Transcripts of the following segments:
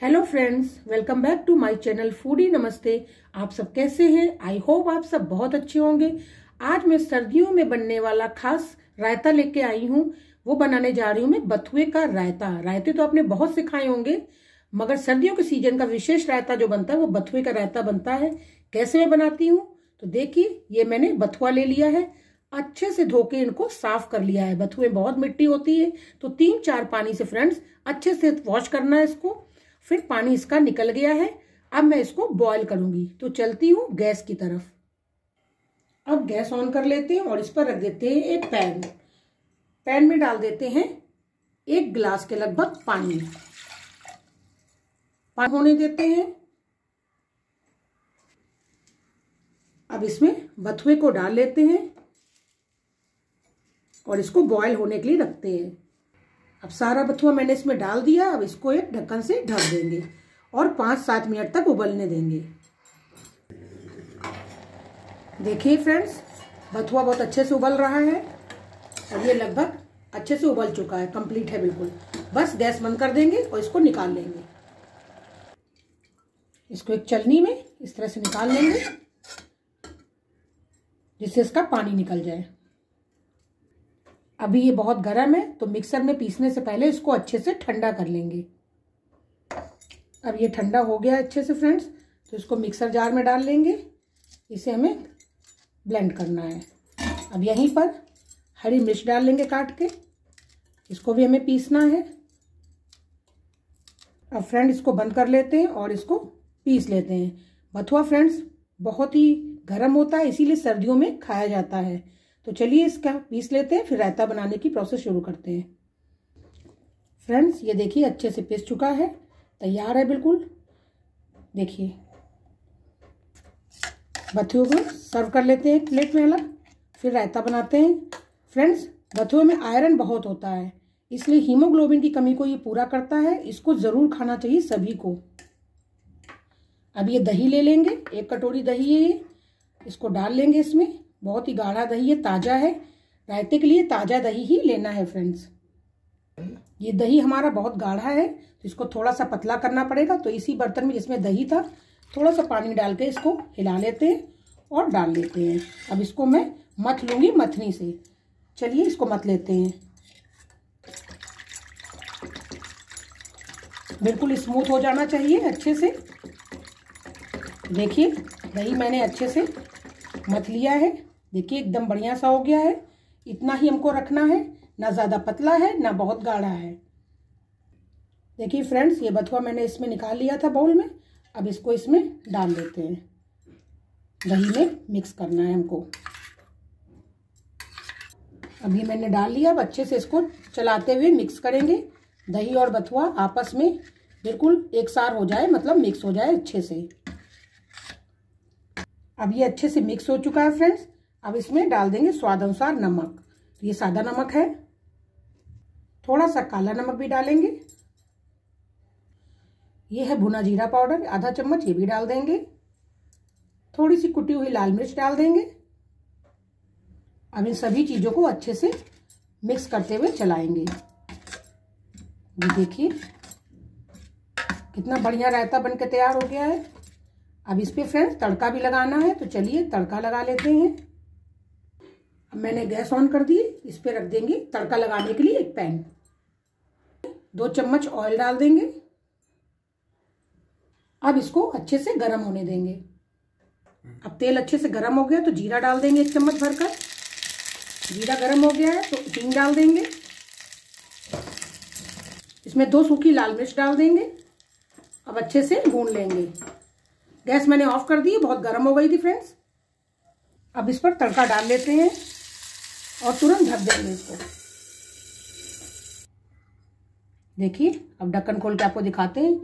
Hello friends welcome back to my channel foodie नमस्ते आप सब कैसे हैं? आई होप आप सब बहुत अच्छे होंगे। आज मैं सर्दियों में बनने वाला खास रायता लेके आई हूँ। वो बनाने जा रही हूँ मैं बथुए का रायता। रायते तो आपने बहुत से खाए होंगे, मगर सर्दियों के सीज़न का विशेष रायता जो बनता है, वो बथुए का रायता बनता है। कैसे मैं बनाती हूँ? तो देखिए, ये मैंने बथुआ ले लिया है। अच्छे से धो के इनको साफ़ कर लिया है। बथुए बहुत मिट्टी होती है तो तीन चार पानी से फ्रेंड्स अच्छे से वॉश करना है इसको। फिर पानी इसका निकल गया है। अब मैं इसको बॉईल करूँगी। तो चलती हूँ गैस की तरफ़। अब गैस ऑन कर लेते हैं और इस पर रख देते हैं एक पैन पैन में डाल देते हैं एक गिलास के लगभग पानी। पानी होने देते हैं। अब इसमें बथुए को डाल लेते हैं और इसको बॉईल होने के लिए रखते हैं। अब सारा बथुआ मैंने इसमें डाल दिया, अब इसको एक ढक्कन से ढक देंगे और पाँच सात मिनट तक उबलने देंगे। देखिए फ्रेंड्स बथुआ बहुत अच्छे से उबल रहा है और ये लगभग अच्छे से उबल चुका है कंप्लीट है बिल्कुल। बस गैस बंद कर देंगे और इसको निकाल लेंगे। इसको एक चलनी में इस तरह से निकाल लेंगे, जिससे इसका पानी निकल जाए। अभी ये बहुत गर्म है तो मिक्सर में पीसने से पहले इसको अच्छे से ठंडा कर लेंगे। अब ये ठंडा हो गया अच्छे से फ्रेंड्स तो इसको मिक्सर जार में डाल लेंगे। इसे हमें ब्लेंड करना है। अब यहीं पर हरी मिर्च डाल लेंगे काट के। इसको भी हमें पीसना है। अब फ्रेंड इसको बंद कर लेते हैं और इसको पीस लेते हैं। बथुआ फ्रेंड्स बहुत ही गर्म होता है, इसीलिए सर्दियों में खाया जाता है। तो चलिए इसका पीस लेते हैं, फिर रायता बनाने की प्रोसेस शुरू करते हैं। फ्रेंड्स ये देखिए, अच्छे से पीस चुका है, तैयार है बिल्कुल। देखिए बथुए को सर्व कर लेते हैं प्लेट में अलग, फिर रायता बनाते हैं। फ्रेंड्स बथुए में आयरन बहुत होता है, इसलिए हीमोग्लोबिन की कमी को ये पूरा करता है, इसको ज़रूर खाना चाहिए सभी को। अब ये दही ले लेंगे, एक कटोरी दही है ये, इसको डाल लेंगे इसमें। बहुत ही गाढ़ा दही है ताज़ा है। रायते के लिए ताज़ा दही ही लेना है फ्रेंड्स ये दही हमारा बहुत गाढ़ा है तो इसको थोड़ा सा पतला करना पड़ेगा। तो इसी बर्तन में जिसमें दही था थोड़ा सा पानी डाल के इसको हिला लेते हैं और डाल लेते हैं। अब इसको मैं मथ लूँगी मथनी से। चलिए इसको मथ लेते हैं। बिल्कुल स्मूथ हो जाना चाहिए अच्छे से। देखिए, दही मैंने अच्छे से मथ लिया है। देखिए, एकदम बढ़िया सा हो गया है। इतना ही हमको रखना है। ना ज़्यादा पतला है, ना बहुत गाढ़ा है। देखिए फ्रेंड्स, ये बथुआ मैंने इसमें निकाल लिया था बाउल में। अब इसको इसमें डाल देते हैं। दही में मिक्स करना है हमको। अभी मैंने डाल लिया, अब अच्छे से इसको चलाते हुए मिक्स करेंगे। दही और बथुआ आपस में बिल्कुल एक सार हो जाए मतलब मिक्स हो जाए अच्छे से। अब ये अच्छे से मिक्स हो चुका है फ्रेंड्स। अब इसमें डाल देंगे स्वाद अनुसार नमक। ये सादा नमक है। थोड़ा सा काला नमक भी डालेंगे। ये है भुना जीरा पाउडर, आधा चम्मच ये भी डाल देंगे। थोड़ी सी कुटी हुई लाल मिर्च डाल देंगे। अब इन सभी चीज़ों को अच्छे से मिक्स करते हुए चलाएँगे। ये देखिए, कितना बढ़िया रायता बनकर तैयार हो गया है। अब इस पर फ्रेंड्स तड़का भी लगाना है तो चलिए तड़का लगा लेते हैं। मैंने गैस ऑन कर दी, इस पर रख देंगे तड़का लगाने के लिए एक पैन। दो चम्मच ऑयल डाल देंगे। अब इसको अच्छे से गर्म होने देंगे। अब तेल अच्छे से गर्म हो गया तो जीरा डाल देंगे एक चम्मच भरकर। जीरा गर्म हो गया है तो हींग डाल देंगे। इसमें दो सूखी लाल मिर्च डाल देंगे। अब अच्छे से भून लेंगे। गैस मैंने ऑफ़ कर दी, बहुत गर्म हो गई थी फ्रेंड्स। अब इस पर तड़का डाल लेते हैं। और तुरंत ढक देंगे इसको। देखिए, अब ढक्कन खोल के आपको दिखाते हैं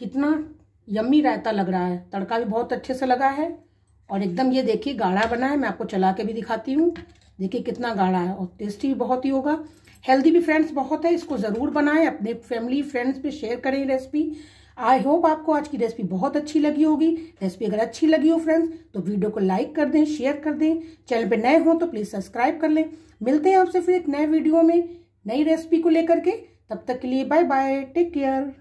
कितना यम्मी रायता लग रहा है। तड़का भी बहुत अच्छे से लगा है और एकदम ये देखिए गाढ़ा बना है। मैं आपको चला के भी दिखाती हूँ। देखिए कितना गाढ़ा है और टेस्टी भी बहुत ही होगा। हेल्दी भी फ्रेंड्स बहुत है, इसको ज़रूर बनाएँ। अपने फैमिली फ्रेंड्स पे शेयर करें रेसिपी आई होप आपको आज की रेसिपी बहुत अच्छी लगी होगी। रेसिपी अगर अच्छी लगी हो फ्रेंड्स तो वीडियो को लाइक कर दें शेयर कर दें। चैनल पर नए हों तो प्लीज़ सब्सक्राइब कर लें। मिलते हैं आपसे फिर एक नए वीडियो में नई रेसिपी को लेकर के। तब तक के लिए बाय बाय टेक केयर